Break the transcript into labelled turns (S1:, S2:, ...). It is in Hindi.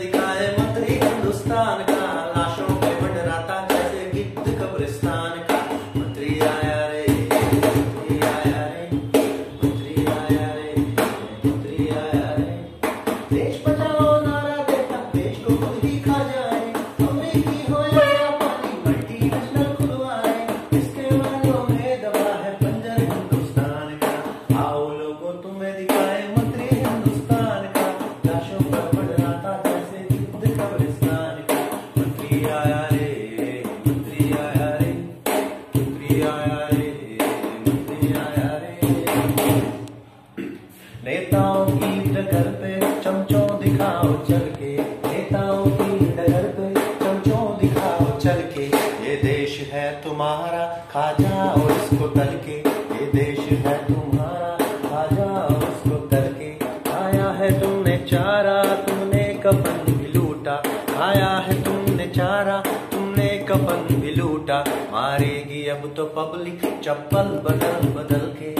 S1: दिखाए मंत्री हिंदुस्तान का। का मंत्री आया रे, मंत्री आया रे, मंत्री आया रे, मंत्री आया रे। देश बचाओ नारा देता, देश को खुद ही खा जाए अमेरिकी हो नेताओं की डगर पे चमचों दिखाओ चल के, नेताओं की डगर पे चमचों दिखाओ चल के। ये देश है तुम्हारा, खा जाओ इसको तल के। ये देश है तुम्हारा, खा जाओ इसको तल के। खाया है तुमने चारा, तुमने कफन भी लूटा। खाया है तुमने चारा कफन भी लूटा मारेगी अब तो पब्लिक चप्पल बदल बदल के।